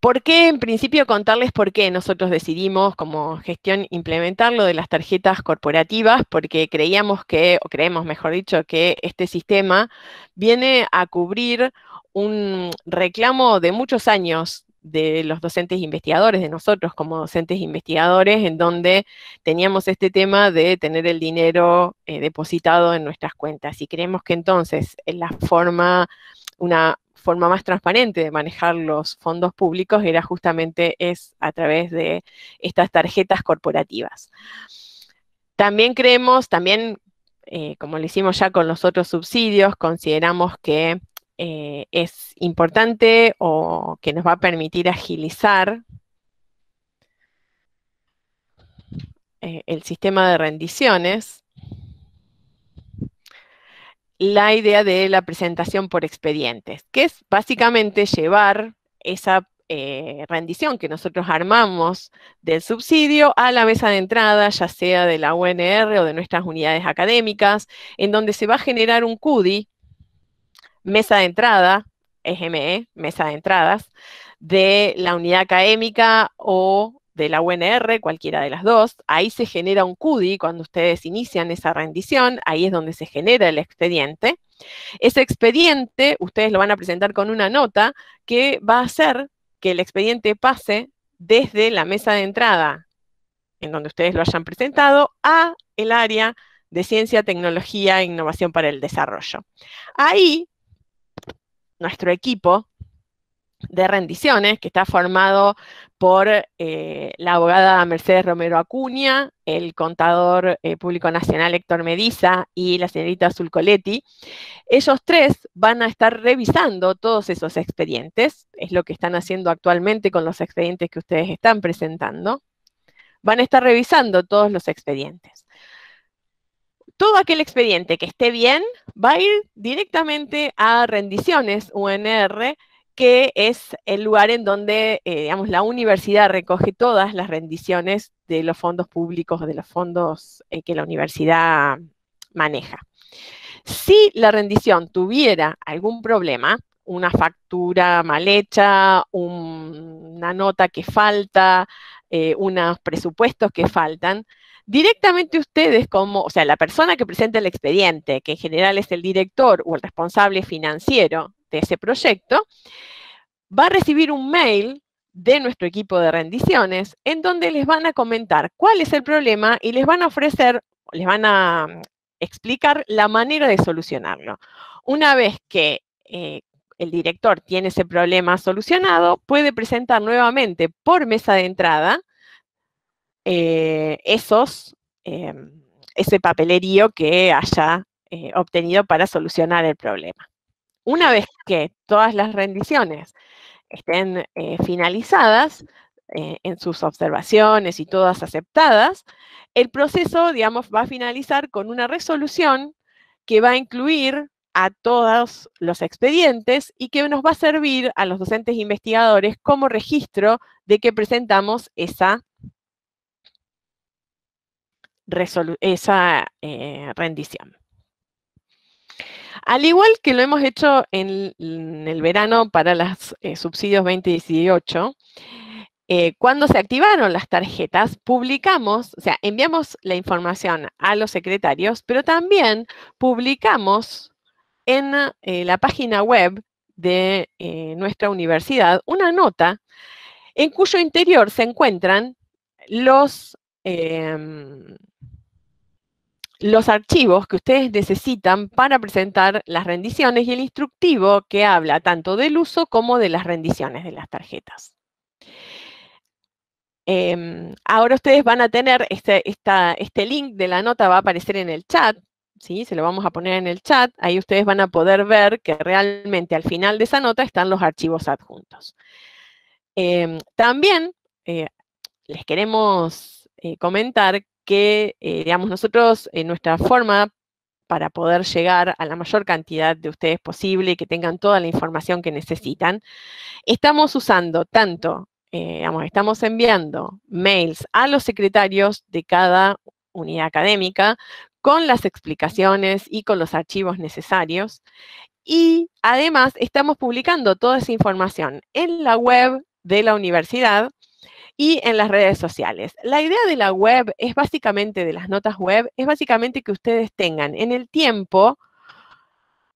¿Por qué, en principio, contarles por qué nosotros decidimos como gestión implementar lo de las tarjetas corporativas? Porque creíamos que, o creemos, mejor dicho, que este sistema viene a cubrir un reclamo de muchos años de los docentes investigadores, de nosotros como docentes investigadores, en donde teníamos este tema de tener el dinero eh, depositado en nuestras cuentas. Y creemos que entonces la forma, una forma más transparente de manejar los fondos públicos era justamente es a través de estas tarjetas corporativas. También creemos, también eh, como lo hicimos ya con los otros subsidios, consideramos que eh, es importante o que nos va a permitir agilizar eh, el sistema de rendiciones, la idea de la presentación por expedientes, que es básicamente llevar esa eh, rendición que nosotros armamos del subsidio a la mesa de entrada, ya sea de la UNR o de nuestras unidades académicas, en donde se va a generar un CUDI, mesa de entrada, SME, mesa de entradas, de la unidad académica o de la UNR, cualquiera de las dos. Ahí se genera un CUDI cuando ustedes inician esa rendición, ahí es donde se genera el expediente. Ese expediente ustedes lo van a presentar con una nota que va a hacer que el expediente pase desde la mesa de entrada, en donde ustedes lo hayan presentado, a el área de ciencia, tecnología e innovación para el desarrollo. Ahí nuestro equipo de rendiciones, que está formado por eh, la abogada Mercedes Romero Acuña, el contador eh, público nacional Héctor Mediza y la señorita Zulcoletti. Ellos tres van a estar revisando todos esos expedientes, es lo que están haciendo actualmente con los expedientes que ustedes están presentando. Van a estar revisando todos los expedientes todo aquel expediente que esté bien va a ir directamente a rendiciones UNR, que es el lugar en donde, eh, digamos, la universidad recoge todas las rendiciones de los fondos públicos, de los fondos eh, que la universidad maneja. Si la rendición tuviera algún problema, una factura mal hecha, una nota que falta, eh, unos presupuestos que faltan, directamente ustedes como, o sea, la persona que presenta el expediente, que en general es el director o el responsable financiero de ese proyecto, va a recibir un mail de nuestro equipo de rendiciones en donde les van a comentar cuál es el problema y les van a ofrecer, les van a mm, explicar la manera de solucionarlo. Una vez que eh, el director tiene ese problema solucionado, puede presentar nuevamente por mesa de entrada eh, esos, em, ese papelerío que haya eh, obtenido para solucionar el problema. Una vez que todas las rendiciones estén eh, finalizadas, en sus observaciones y todas aceptadas, el proceso, digamos, va a finalizar con una resolución que va a incluir a todos los expedientes y que nos va a servir a los docentes investigadores como registro de que presentamos esa esa eh, rendición. Al igual que lo hemos hecho en, el verano para los eh, subsidios 2018, eh, cuando se activaron las tarjetas, publicamos, o sea, enviamos la información a los secretarios, pero también publicamos en la página web de nuestra universidad una nota en cuyo interior se encuentran los em, los archivos que ustedes necesitan para presentar las rendiciones y el instructivo que habla tanto del uso como de las rendiciones de las tarjetas. Em, ahora ustedes van a tener, este, este link de la nota va a aparecer en el chat, ¿sí? se lo vamos a poner en el chat, ahí ustedes van a poder ver que realmente al final de esa nota están los archivos adjuntos. Em, también eh, les queremos eh, comentar que, eh, digamos, nosotros, en nuestra forma para poder llegar a la mayor cantidad de ustedes posible y que tengan toda la información que necesitan, estamos usando tanto, eh, digamos, estamos enviando mails a los secretarios de cada unidad académica con las explicaciones y con los archivos necesarios. Y además estamos publicando toda esa información en la web de la universidad y en las redes sociales. La idea de la web es básicamente, de las notas web, es básicamente que ustedes tengan en el tiempo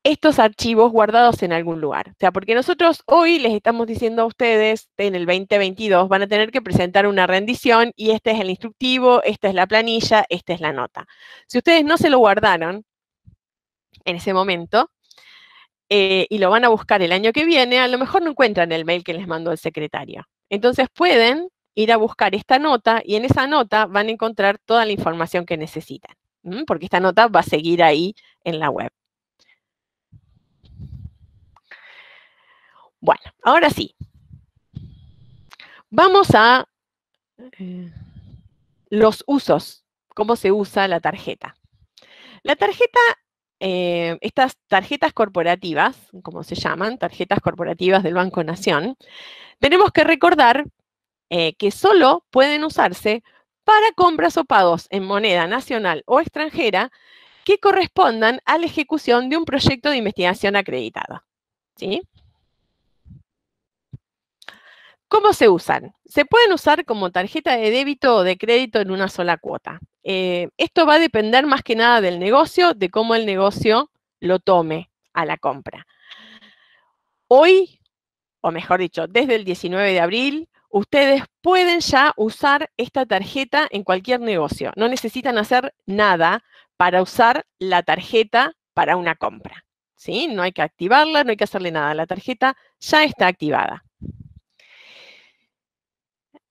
estos archivos guardados en algún lugar. O sea, porque nosotros hoy les estamos diciendo a ustedes, en el 2022 van a tener que presentar una rendición y este es el instructivo, esta es la planilla, esta es la nota. Si ustedes no se lo guardaron en ese momento eh, y lo van a buscar el año que viene, a lo mejor no encuentran el mail que les mandó el secretario. Entonces pueden ir a buscar esta nota y en esa nota van a encontrar toda la información que necesitan, porque esta nota va a seguir ahí en la web. Bueno, ahora sí. Vamos a eh, los usos, cómo se usa la tarjeta. La tarjeta, eh, estas tarjetas corporativas, como se llaman, tarjetas corporativas del Banco Nación, tenemos que recordar eh, que solo pueden usarse para compras o pagos en moneda nacional o extranjera que correspondan a la ejecución de un proyecto de investigación acreditada. ¿Sí? ¿Cómo se usan? Se pueden usar como tarjeta de débito o de crédito en una sola cuota. Eh, esto va a depender más que nada del negocio, de cómo el negocio lo tome a la compra. Hoy, o mejor dicho, desde el 19 de abril, ustedes pueden ya usar esta tarjeta en cualquier negocio. No necesitan hacer nada para usar la tarjeta para una compra. ¿sí? No hay que activarla, no hay que hacerle nada. La tarjeta ya está activada.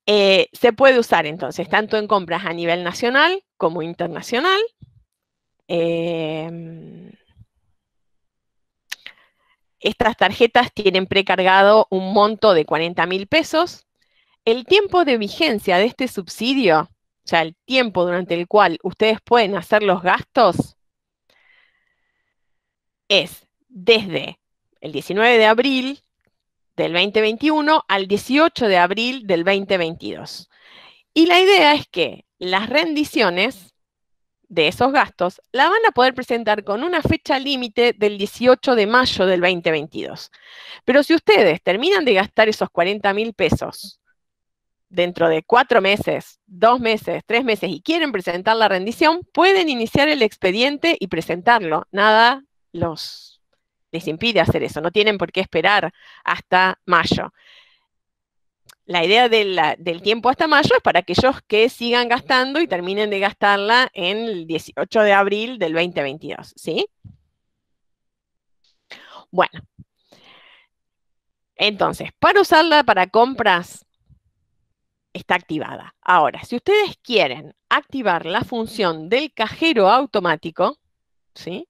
Eh, se puede usar entonces tanto en compras a nivel nacional como internacional. Em, estas tarjetas tienen precargado un monto de 40 mil pesos. El tiempo de vigencia de este subsidio, o sea, el tiempo durante el cual ustedes pueden hacer los gastos, es desde el 19 de abril del 2021 al 18 de abril del 2022. Y la idea es que las rendiciones de esos gastos la van a poder presentar con una fecha límite del 18 de mayo del 2022. Pero si ustedes terminan de gastar esos 40 mil pesos dentro de cuatro meses, dos meses, tres meses y quieren presentar la rendición, pueden iniciar el expediente y presentarlo. Nada los les impide hacer eso, no tienen por qué esperar hasta mayo. La idea del tiempo hasta mayo es para aquellos que sigan gastando y terminen de gastarla en el 18 de abril del 2022, ¿sí? Bueno, entonces, para usarla para compras, está activada. Ahora, si ustedes quieren activar la función del cajero automático, ¿sí?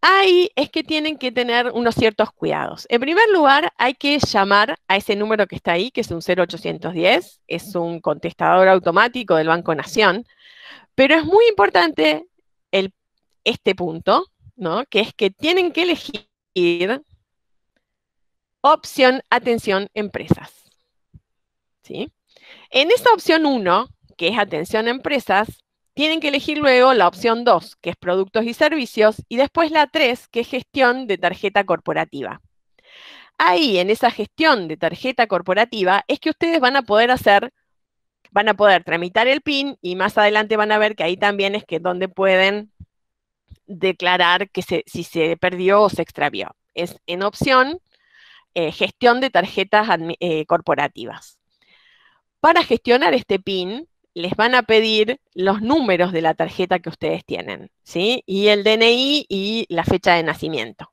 ahí es que tienen que tener unos ciertos cuidados. En primer lugar, hay que llamar a ese número que está ahí, que es un 0810, es un contestador automático del Banco Nación, pero es muy importante este punto, ¿no? que es que tienen que elegir opción atención empresas. En esa opción 1, que es atención empresas, tienen que elegir luego la opción 2, que es productos y servicios, y después la 3, que es gestión de tarjeta corporativa. Ahí, en esa gestión de tarjeta corporativa, es que ustedes van a poder hacer, van a poder tramitar el PIN y más adelante van a ver que ahí también es que donde pueden declarar que si se perdió o se extravió. Es en opción eh, gestión de tarjetas eh, corporativas. Para gestionar este PIN, les van a pedir los números de la tarjeta que ustedes tienen, ¿sí? Y el DNI y la fecha de nacimiento.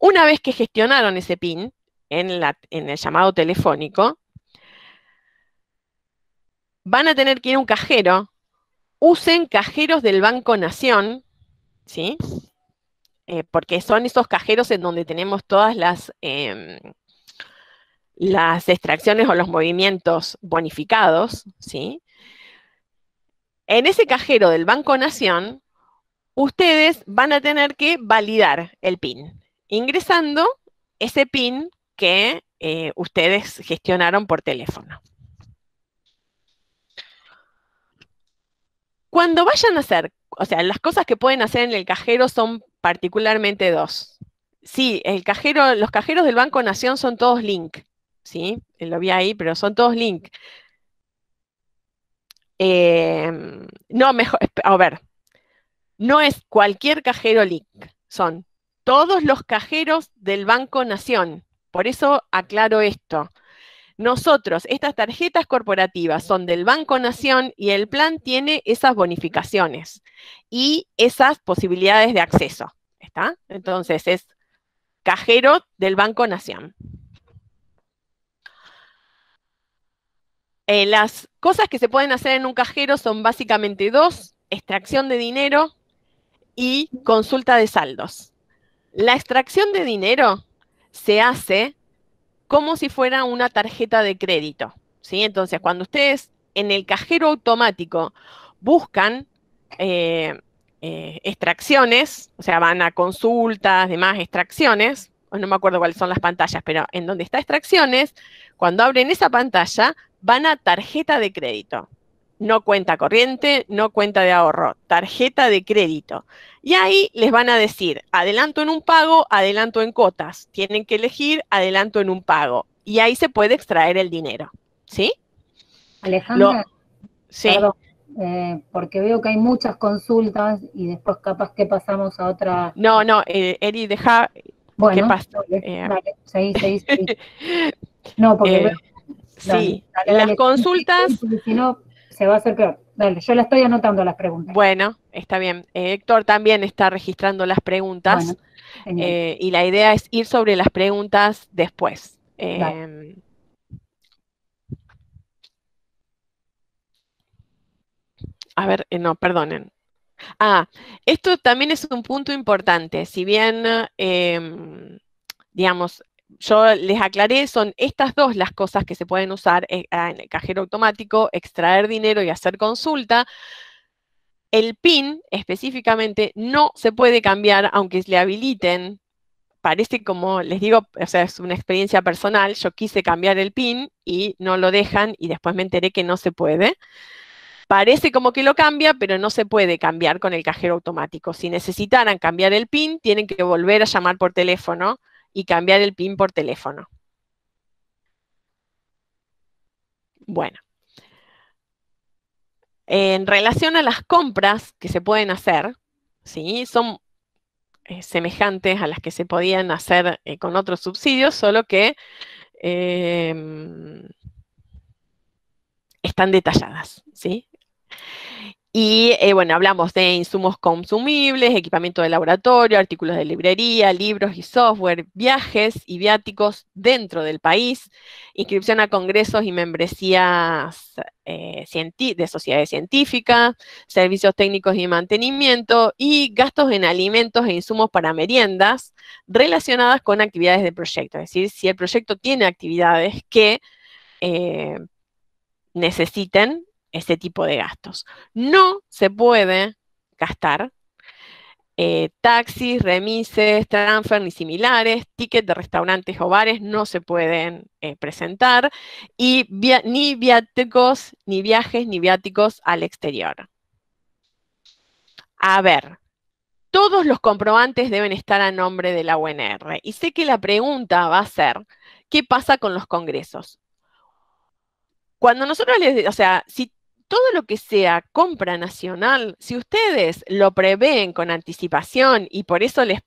Una vez que gestionaron ese PIN en, el llamado telefónico, van a tener que ir a un cajero. Usen cajeros del Banco Nación, ¿sí? Eh, porque son esos cajeros en donde tenemos todas las... Em, las extracciones o los movimientos bonificados, ¿sí? En ese cajero del Banco Nación, ustedes van a tener que validar el PIN, ingresando ese PIN que eh, ustedes gestionaron por teléfono. Cuando vayan a hacer, o sea, las cosas que pueden hacer en el cajero son particularmente dos. sí, el cajero, los cajeros del Banco Nación son todos link, ¿sí? Lo vi ahí, pero son todos link. Em, no, mejor, a ver, no es cualquier cajero link, son todos los cajeros del Banco Nación. Por eso aclaro esto. Nosotros, estas tarjetas corporativas son del Banco Nación y el plan tiene esas bonificaciones y esas posibilidades de acceso. ¿Está? Entonces es cajero del Banco Nación. Eh, las cosas que se pueden hacer en un cajero son básicamente dos, extracción de dinero y consulta de saldos. La extracción de dinero se hace como si fuera una tarjeta de crédito. ¿sí? Entonces, cuando ustedes en el cajero automático buscan eh, eh, extracciones, o sea, van a consultas, demás extracciones, no me acuerdo cuáles son las pantallas, pero en donde está extracciones, cuando abren esa pantalla, van a tarjeta de crédito. No cuenta corriente, no cuenta de ahorro, tarjeta de crédito. Y ahí les van a decir, adelanto en un pago, adelanto en cotas. Tienen que elegir adelanto en un pago. Y ahí se puede extraer el dinero. ¿Sí? Alejandra, sí. Eh, porque veo que hay muchas consultas y después capaz que pasamos a otra. No, no, eh, Eri, deja. Bueno, ¿Qué pasa? Eh, seguí, seguí, No, porque eh, Sí, las consultas... Si no, se va a hacer peor. Dale, yo la estoy anotando las preguntas. Bueno, está bien. Eh, Héctor también está registrando las preguntas. Eh, y la idea es ir sobre las preguntas después. Em, a ver, eh, no, perdonen. Ah, esto también es un punto importante. Si bien, digamos, yo les aclaré, son estas dos las cosas que se pueden usar eh, ah, en el cajero automático, extraer dinero y hacer consulta. El PIN específicamente no se puede cambiar aunque le habiliten. Parece como, les digo, o sea, es una experiencia personal. Yo quise cambiar el PIN y no lo dejan y después me enteré que no se puede. Parece como que lo cambia, pero no se puede cambiar con el cajero automático. Si necesitaran cambiar el PIN, tienen que volver a llamar por teléfono y cambiar el PIN por teléfono. Bueno. En relación a las compras que se pueden hacer, ¿sí? son eh, semejantes a las que se podían hacer eh, con otros subsidios, solo que em, están detalladas. ¿sí? Y eh, bueno, hablamos de insumos consumibles, equipamiento de laboratorio, artículos de librería, libros y software, viajes y viáticos dentro del país, inscripción a congresos y membresías eh, de sociedades científicas, servicios técnicos y mantenimiento y gastos en alimentos e insumos para meriendas relacionadas con actividades de proyecto. Es decir, si el proyecto tiene actividades que eh, necesiten ese tipo de gastos. No se puede gastar eh, taxis, remises, transfer ni similares, tickets de restaurantes o bares no se pueden eh, presentar y ni viáticos, ni viajes, ni viáticos al exterior. A ver, todos los comprobantes deben estar a nombre de la UNR y sé que la pregunta va a ser, ¿qué pasa con los congresos? Cuando nosotros les, o sea, si todo lo que sea compra nacional, si ustedes lo prevén con anticipación y por eso les,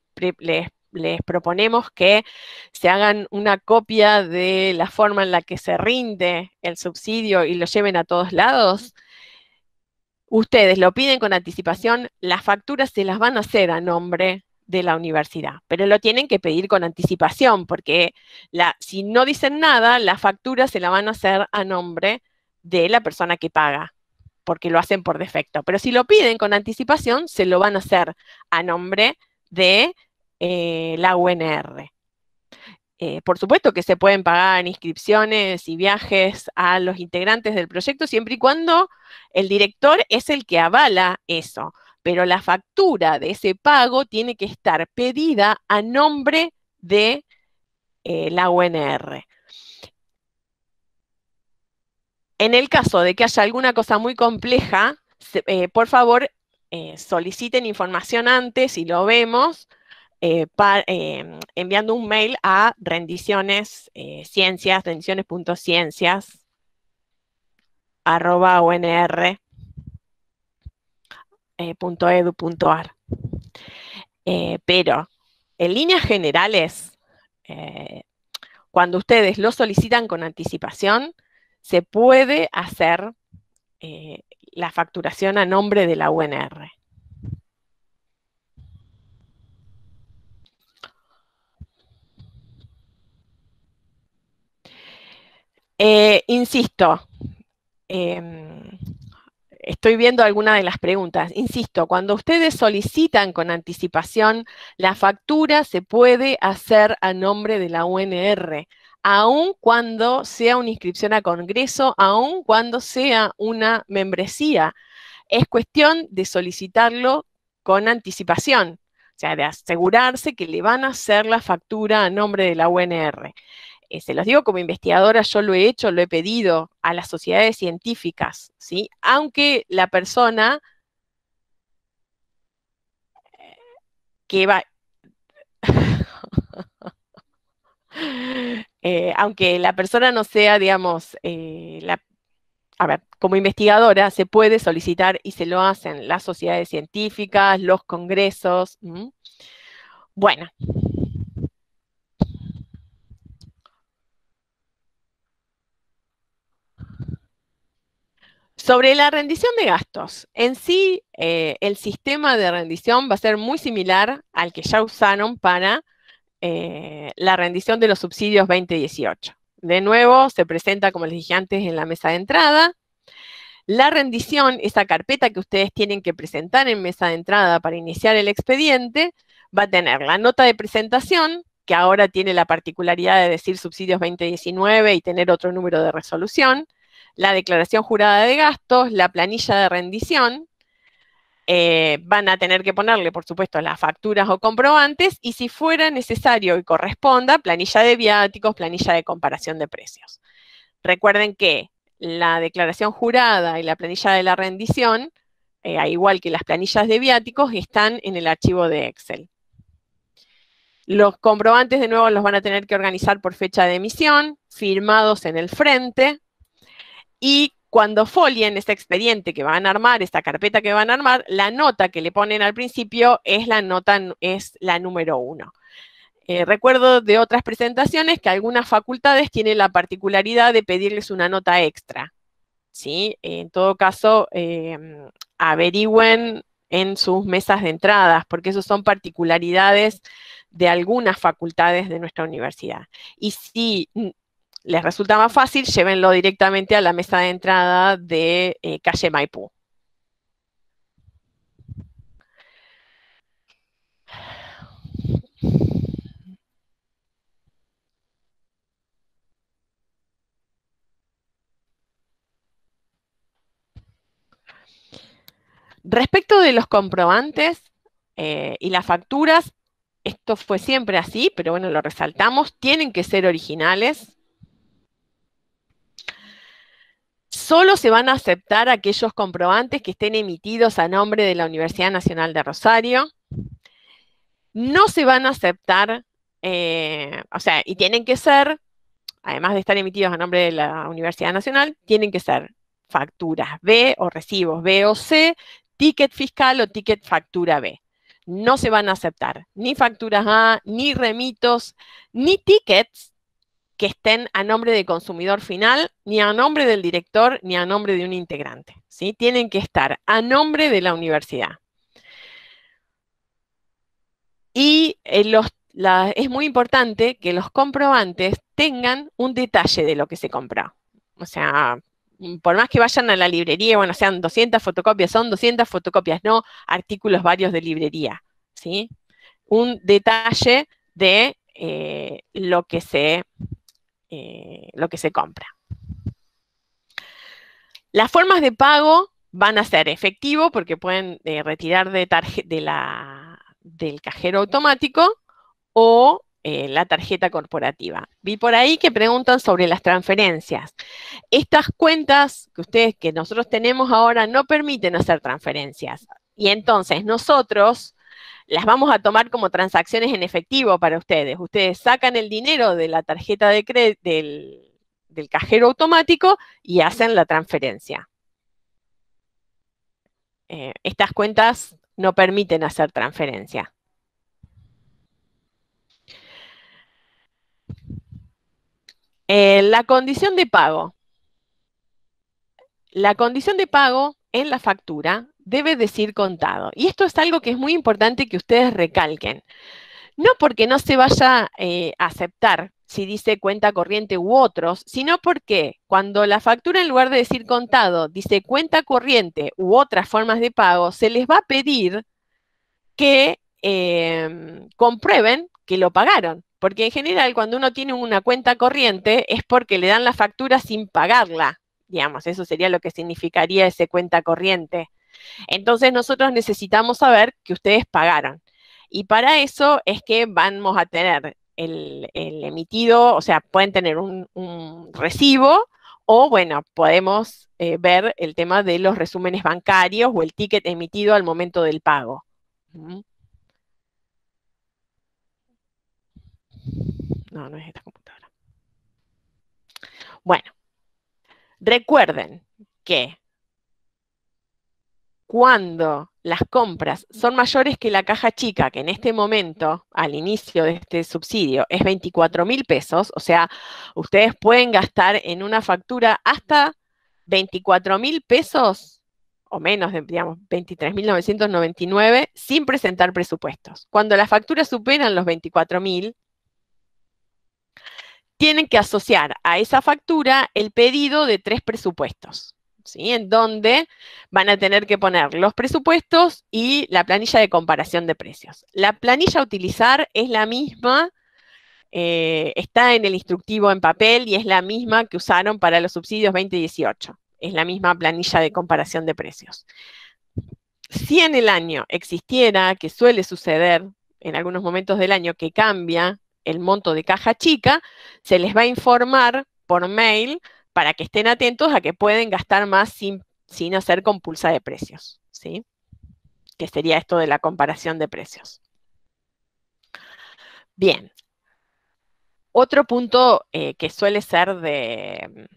proponemos que se hagan una copia de la forma en la que se rinde el subsidio y lo lleven a todos lados, ustedes lo piden con anticipación, las facturas se las van a hacer a nombre de la universidad, pero lo tienen que pedir con anticipación porque si no dicen nada, la factura se la van a hacer a nombre de la persona que paga porque lo hacen por defecto. Pero si lo piden con anticipación, se lo van a hacer a nombre de eh, la UNR. Eh, por supuesto que se pueden pagar inscripciones y viajes a los integrantes del proyecto siempre y cuando el director es el que avala eso, pero la factura de ese pago tiene que estar pedida a nombre de eh, la UNR. En el caso de que haya alguna cosa muy compleja, eh, por favor, eh, soliciten información antes y lo vemos eh, enviando un mail a rendiciones ciencias, rendiciones.ciencias, arroba unr edu.ar. pero en líneas generales, cuando ustedes lo solicitan con anticipación, se puede hacer la facturación a nombre de la UNR. Eh, insisto, em, estoy viendo algunas de las preguntas. Insisto, cuando ustedes solicitan con anticipación, la factura se puede hacer a nombre de la UNR, aun cuando sea una inscripción a Congreso, aun cuando sea una membresía. Es cuestión de solicitarlo con anticipación, o sea, de asegurarse que le van a hacer la factura a nombre de la UNR. Eh, se los digo como investigadora, yo lo he hecho, lo he pedido a las sociedades científicas, ¿sí? Aunque la persona eh, que va... Eh, aunque la persona no sea, digamos, a ver, como investigadora se puede solicitar y se lo hacen las sociedades científicas, los congresos. Bueno, Sobre la rendición de gastos, en sí eh, el sistema de rendición va a ser muy similar al que ya usaron para eh, la rendición de los subsidios 2018. De nuevo, se presenta, como les dije antes, en la mesa de entrada. La rendición, esa carpeta que ustedes tienen que presentar en mesa de entrada para iniciar el expediente, va a tener la nota de presentación, que ahora tiene la particularidad de decir subsidios 2019 y tener otro número de resolución, la declaración jurada de gastos, la planilla de rendición, eh, van a tener que ponerle, por supuesto, las facturas o comprobantes y si fuera necesario y corresponda, planilla de viáticos, planilla de comparación de precios. Recuerden que la declaración jurada y la planilla de la rendición, eh, igual que las planillas de viáticos, están en el archivo de Excel. Los comprobantes, de nuevo, los van a tener que organizar por fecha de emisión, firmados en el frente, y cuando folien este expediente que van a armar, esta carpeta que van a armar, la nota que le ponen al principio es la nota, es la número uno. Eh, recuerdo de otras presentaciones que algunas facultades tienen la particularidad de pedirles una nota extra. ¿sí? En todo caso, em, averigüen en sus mesas de entradas, porque eso son particularidades de algunas facultades de nuestra universidad. Y si les resulta más fácil, llévenlo directamente a la mesa de entrada de eh, calle Maipú. Respecto de los comprobantes eh, y las facturas, esto fue siempre así, pero bueno, lo resaltamos, tienen que ser originales, Solo se van a aceptar aquellos comprobantes que estén emitidos a nombre de la Universidad Nacional de Rosario. No se van a aceptar, eh, o sea, y tienen que ser, además de estar emitidos a nombre de la Universidad Nacional, tienen que ser facturas B o recibos B o C, ticket fiscal o ticket factura B. No se van a aceptar ni facturas A, ni remitos, ni tickets que estén a nombre de consumidor final, ni a nombre del director, ni a nombre de un integrante. ¿sí? Tienen que estar a nombre de la universidad. Y eh, es muy importante que los comprobantes tengan un detalle de lo que se compra. O sea, por más que vayan a la librería, bueno, sean 200 fotocopias, son 200 fotocopias, no artículos varios de librería. ¿sí? Un detalle de eh, lo que se eh, lo que se compra. Las formas de pago van a ser efectivo porque pueden eh, retirar de de del cajero automático o eh, la tarjeta corporativa. Vi por ahí que preguntan sobre las transferencias. Estas cuentas que ustedes, que nosotros tenemos ahora, no permiten hacer transferencias. Y entonces nosotros las vamos a tomar como transacciones en efectivo para ustedes. Ustedes sacan el dinero de la tarjeta de crédito del, cajero automático y hacen la transferencia. Eh, estas cuentas no permiten hacer transferencia. Eh, la condición de pago. La condición de pago en la factura debe decir contado. Y esto es algo que es muy importante que ustedes recalquen. No porque no se vaya eh, a aceptar si dice cuenta corriente u otros, sino porque cuando la factura en lugar de decir contado dice cuenta corriente u otras formas de pago, se les va a pedir que em, comprueben que lo pagaron. Porque en general cuando uno tiene una cuenta corriente es porque le dan la factura sin pagarla. Digamos, eso sería lo que significaría ese cuenta corriente. Entonces nosotros necesitamos saber que ustedes pagaron. Y para eso es que vamos a tener el, emitido, o sea, pueden tener un, recibo o, bueno, podemos eh, ver el tema de los resúmenes bancarios o el ticket emitido al momento del pago. No, no es esta computadora. Bueno, recuerden que cuando las compras son mayores que la caja chica, que en este momento, al inicio de este subsidio, es 24 mil pesos, o sea, ustedes pueden gastar en una factura hasta 24 mil pesos o menos, digamos, 23.999 sin presentar presupuestos. Cuando las facturas superan los 24.000, tienen que asociar a esa factura el pedido de tres presupuestos. En donde van a tener que poner los presupuestos y la planilla de comparación de precios. La planilla a utilizar es la misma, eh, está en el instructivo en papel y es la misma que usaron para los subsidios 2018. Es la misma planilla de comparación de precios. Si en el año existiera, que suele suceder en algunos momentos del año, que cambia el monto de caja chica, se les va a informar por mail para que estén atentos a que pueden gastar más sin, hacer compulsa de precios, ¿sí? Que sería esto de la comparación de precios. Bien. Otro punto eh, que suele ser de,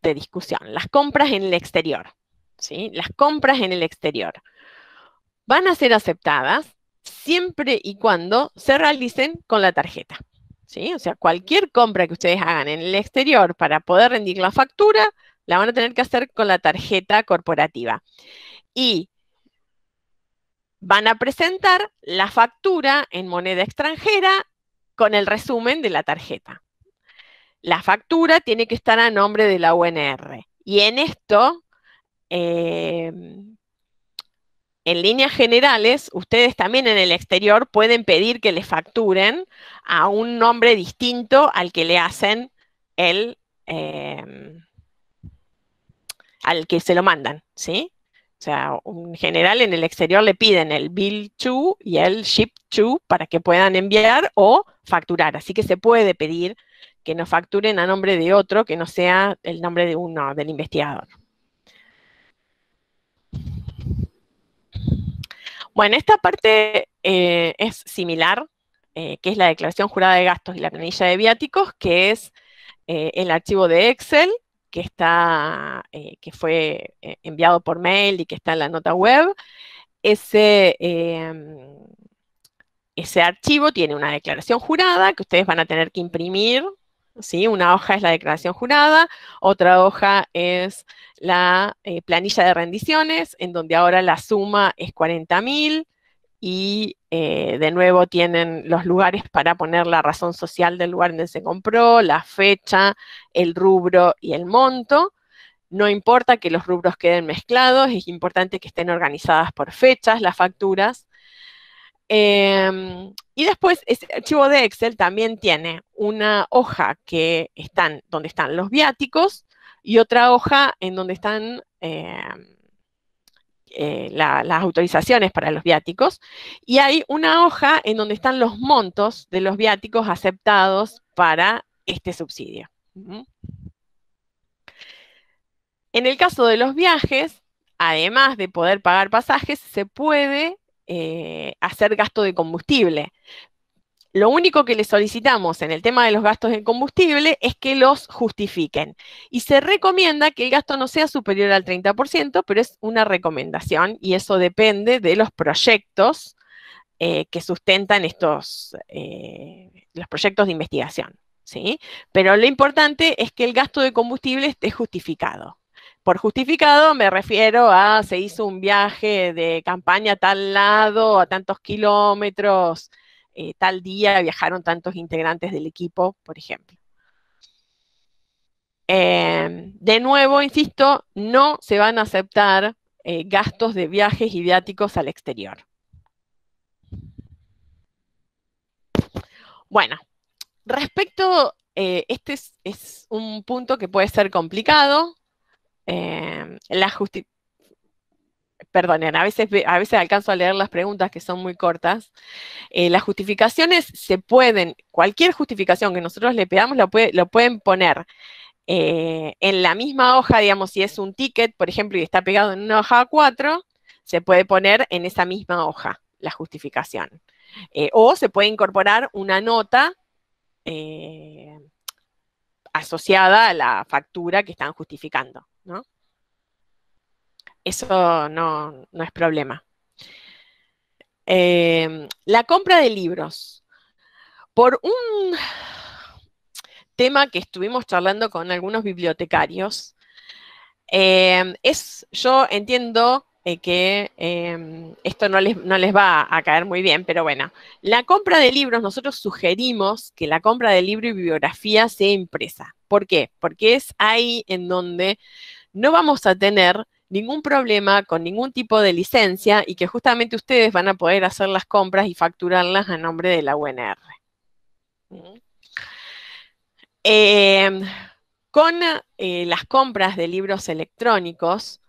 de discusión, las compras en el exterior, ¿sí? Las compras en el exterior van a ser aceptadas siempre y cuando se realicen con la tarjeta. O sea, cualquier compra que ustedes hagan en el exterior para poder rendir la factura, la van a tener que hacer con la tarjeta corporativa. Y van a presentar la factura en moneda extranjera con el resumen de la tarjeta. La factura tiene que estar a nombre de la UNR. Y en esto, eh, en líneas generales, ustedes también en el exterior pueden pedir que les facturen a un nombre distinto al que le hacen el, em, al que se lo mandan, ¿sí? O sea, en general en el exterior le piden el bill to y el ship to para que puedan enviar o facturar. Así que se puede pedir que nos facturen a nombre de otro que no sea el nombre de uno, del investigador. Bueno, esta parte eh, es similar, eh, que es la declaración jurada de gastos y la planilla de viáticos, que es eh, el archivo de Excel que, está, que fue enviado por mail y que está en la nota web. Ese, em, ese archivo tiene una declaración jurada que ustedes van a tener que imprimir ¿sí? Una hoja es la declaración jurada, otra hoja es la eh, planilla de rendiciones, en donde ahora la suma es 40.000 y eh, de nuevo tienen los lugares para poner la razón social del lugar donde se compró, la fecha, el rubro y el monto. No importa que los rubros queden mezclados, es importante que estén organizadas por fechas las facturas Em, y después, ese archivo de Excel también tiene una hoja que están, donde están los viáticos y otra hoja en donde están em, eh, las autorizaciones para los viáticos. Y hay una hoja en donde están los montos de los viáticos aceptados para este subsidio. En el caso de los viajes, además de poder pagar pasajes, se puede eh, hacer gasto de combustible. Lo único que les solicitamos en el tema de los gastos de combustible es que los justifiquen. Y se recomienda que el gasto no sea superior al 30%, pero es una recomendación y eso depende de los proyectos eh, que sustentan estos, eh, los proyectos de investigación. ¿sí? Pero lo importante es que el gasto de combustible esté justificado. Por justificado me refiero a se hizo un viaje de campaña a tal lado, a tantos kilómetros, eh, tal día viajaron tantos integrantes del equipo, por ejemplo. Em, de nuevo, insisto, no se van a aceptar eh, gastos de viajes y al exterior. Bueno, respecto, eh, este es, un punto que puede ser complicado. Em, la justicia perdonen, a veces, a veces alcanzo a leer las preguntas que son muy cortas. Eh, las justificaciones se pueden, cualquier justificación que nosotros le pedamos lo, pueden poner eh, en la misma hoja, digamos, si es un ticket, por ejemplo, y está pegado en una hoja A4, se puede poner en esa misma hoja la justificación. Eh, o se puede incorporar una nota asociada a la factura que están justificando, ¿no? Eso no, es problema. Em, la compra de libros. Por un tema que estuvimos charlando con algunos bibliotecarios, em, es, yo entiendo eh, que em, esto no les, no les, va a caer muy bien, pero bueno, la compra de libros, nosotros sugerimos que la compra de libro y bibliografía sea impresa. ¿Por qué? Porque es ahí en donde no vamos a tener ningún problema con ningún tipo de licencia y que justamente ustedes van a poder hacer las compras y facturarlas a nombre de la UNR. Em, con eh, las compras de libros electrónicos,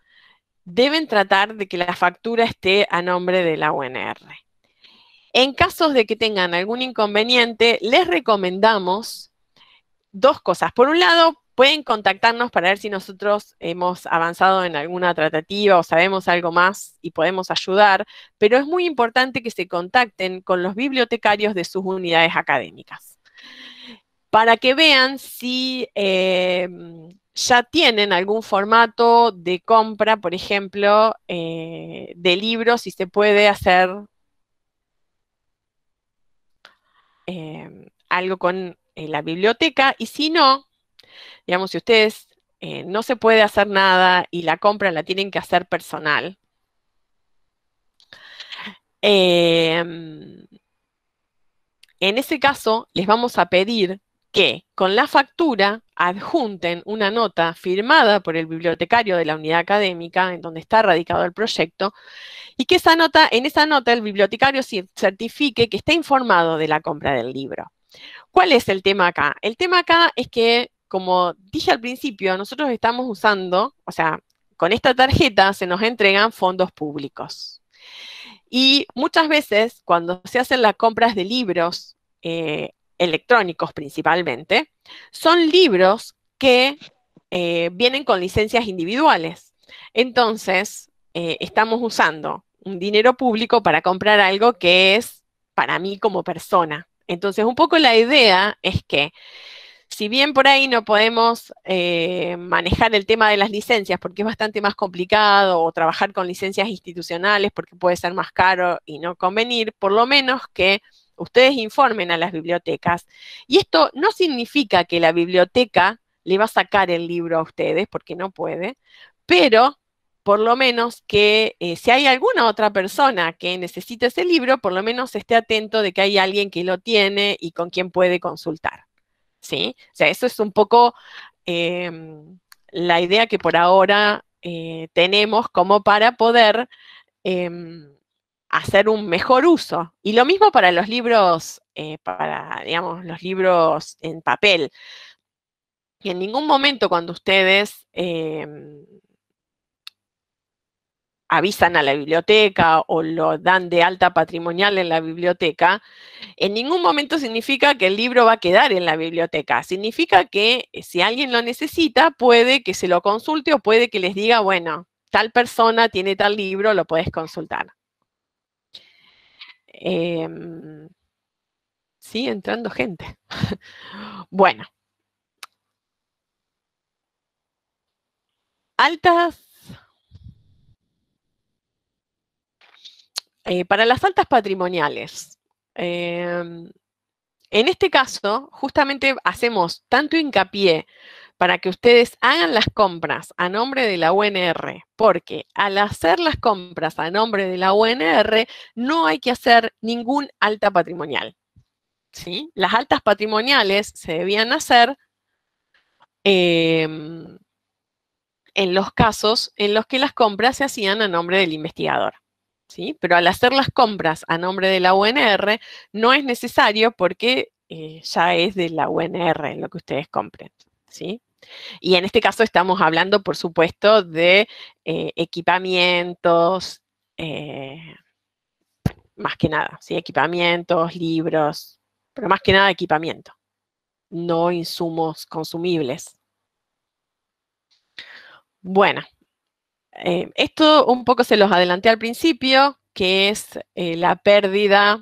deben tratar de que la factura esté a nombre de la UNR. En casos de que tengan algún inconveniente, les recomendamos dos cosas. Por un lado, Pueden contactarnos para ver si nosotros hemos avanzado en alguna tratativa o sabemos algo más y podemos ayudar, pero es muy importante que se contacten con los bibliotecarios de sus unidades académicas para que vean si eh, ya tienen algún formato de compra, por ejemplo, eh, de libros, y se puede hacer eh, algo con la biblioteca, y si no, Digamos, si ustedes eh, no se puede hacer nada y la compra la tienen que hacer personal, em, en ese caso les vamos a pedir que con la factura adjunten una nota firmada por el bibliotecario de la unidad académica en donde está radicado el proyecto y que esa nota, en esa nota el bibliotecario certifique que está informado de la compra del libro. ¿Cuál es el tema acá? El tema acá es que como dije al principio, nosotros estamos usando, o sea, con esta tarjeta se nos entregan fondos públicos. Y muchas veces, cuando se hacen las compras de libros eh, electrónicos principalmente, son libros que eh, vienen con licencias individuales. Entonces, eh, estamos usando un dinero público para comprar algo que es para mí como persona. Entonces, un poco la idea es que si bien por ahí no podemos eh, manejar el tema de las licencias porque es bastante más complicado o trabajar con licencias institucionales porque puede ser más caro y no convenir, por lo menos que ustedes informen a las bibliotecas. Y esto no significa que la biblioteca le va a sacar el libro a ustedes porque no puede, pero por lo menos que eh, si hay alguna otra persona que necesite ese libro, por lo menos esté atento de que hay alguien que lo tiene y con quien puede consultar. ¿sí? O sea, eso es un poco em, la idea que por ahora eh, tenemos como para poder em, hacer un mejor uso. Y lo mismo para los libros, eh, para, digamos, los libros en papel. Y en ningún momento cuando ustedes em, avisan a la biblioteca o lo dan de alta patrimonial en la biblioteca, en ningún momento significa que el libro va a quedar en la biblioteca. Significa que eh, si alguien lo necesita, puede que se lo consulte o puede que les diga, bueno, tal persona tiene tal libro, lo puedes consultar. Em, sigue entrando gente. bueno. Altas. Eh, para las altas patrimoniales. Em, en este caso, justamente hacemos tanto hincapié para que ustedes hagan las compras a nombre de la UNR, porque al hacer las compras a nombre de la UNR no hay que hacer ningún alta patrimonial. ¿sí? Las altas patrimoniales se debían hacer em, en los casos en los que las compras se hacían a nombre del investigador. ¿Sí? Pero al hacer las compras a nombre de la UNR no es necesario porque eh, ya es de la UNR lo que ustedes compren. ¿sí? Y en este caso estamos hablando, por supuesto, de eh, equipamientos, eh, más que nada, ¿sí? Equipamientos, libros, pero más que nada equipamiento, no insumos consumibles. Bueno, eh, esto un poco se los adelanté al principio, que es la pérdida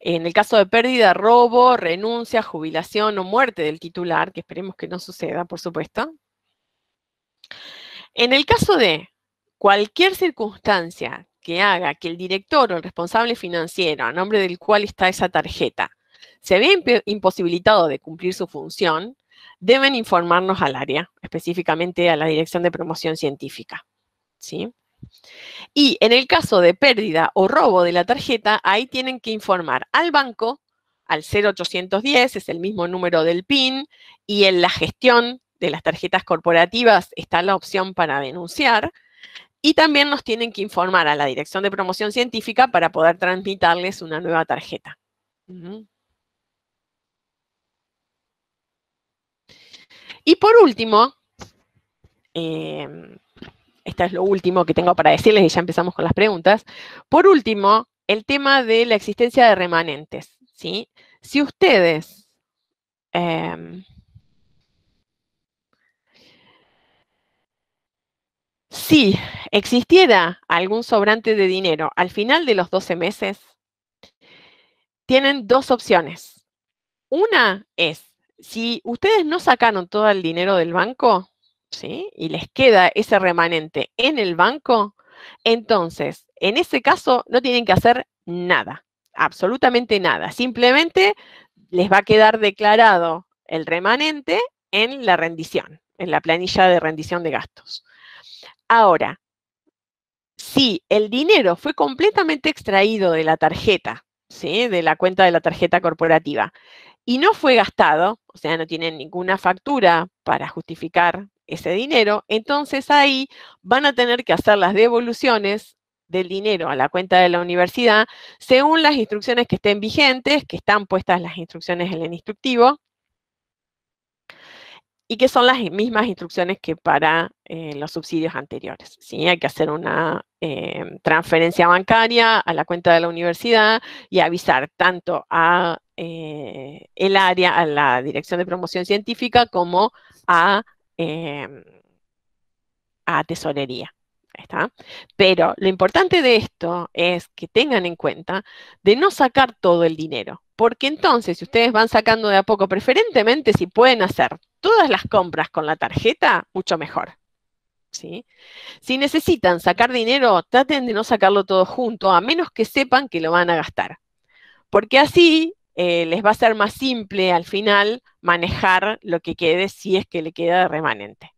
en el caso de pérdida, robo, renuncia, jubilación o muerte del titular, que esperemos que no suceda, por supuesto. En el caso de cualquier circunstancia que haga que el director o el responsable financiero, a nombre del cual está esa tarjeta, se vea imposibilitado de cumplir su función, deben informarnos al área, específicamente a la Dirección de Promoción Científica. ¿sí? Y en el caso de pérdida o robo de la tarjeta, ahí tienen que informar al banco, al 0810, es el mismo número del PIN, y en la gestión de las tarjetas corporativas está la opción para denunciar. Y también nos tienen que informar a la Dirección de Promoción Científica para poder transmitirles una nueva tarjeta. Y por último, em, esto es lo último que tengo para decirles y ya empezamos con las preguntas. Por último, el tema de la existencia de remanentes. ¿sí? Si ustedes em, si existiera algún sobrante de dinero al final de los 12 meses, tienen dos opciones. Una es, si ustedes no sacaron todo el dinero del banco, y les queda ese remanente en el banco, entonces, en ese caso, no tienen que hacer nada, absolutamente nada. Simplemente les va a quedar declarado el remanente en la rendición, en la planilla de rendición de gastos. Ahora, si el dinero fue completamente extraído de la tarjeta, ¿sí? de la cuenta de la tarjeta corporativa, y no fue gastado, o sea, no tienen ninguna factura para justificar ese dinero, entonces ahí van a tener que hacer las devoluciones del dinero a la cuenta de la universidad según las instrucciones que estén vigentes, que están puestas las instrucciones en el instructivo, y que son las mismas instrucciones que para eh, los subsidios anteriores. ¿sí? Hay que hacer una eh, transferencia bancaria a la cuenta de la universidad y avisar tanto a eh, el área, a la Dirección de Promoción Científica, como a Em, a tesorería. ¿Está? Pero lo importante de esto es que tengan en cuenta de no sacar todo el dinero, porque entonces si ustedes van sacando de a poco, preferentemente si pueden hacer todas las compras con la tarjeta, mucho mejor. Si necesitan sacar dinero, traten de no sacarlo todo junto, a menos que sepan que lo van a gastar, porque así eh, les va a ser más simple al final manejar lo que quede si es que le queda remanente.